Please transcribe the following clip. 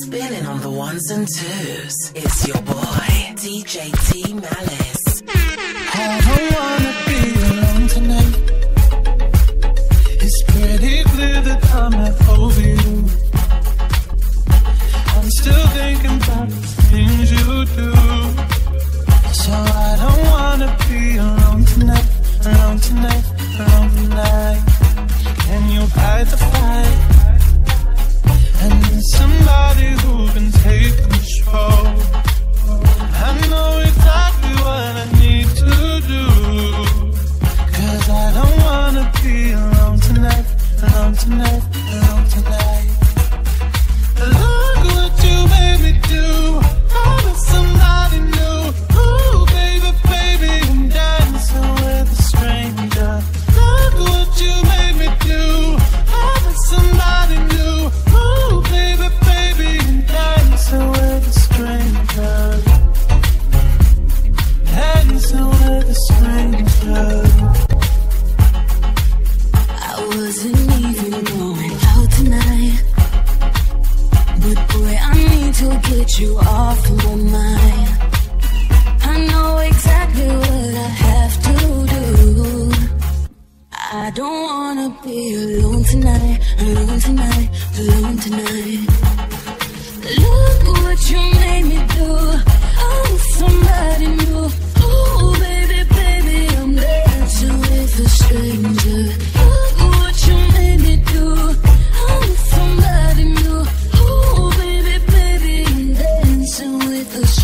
Spinning on the ones and twos, it's your boy, DJ T-Malus. I don't wanna be alone tonight. It's pretty clear that I'm half over you. I'm still thinking about the things you do. So I don't wanna be alone. Good boy, I need to get you off my mind. I know exactly what I have to do. I don't wanna be alone tonight, alone tonight, alone tonight. Look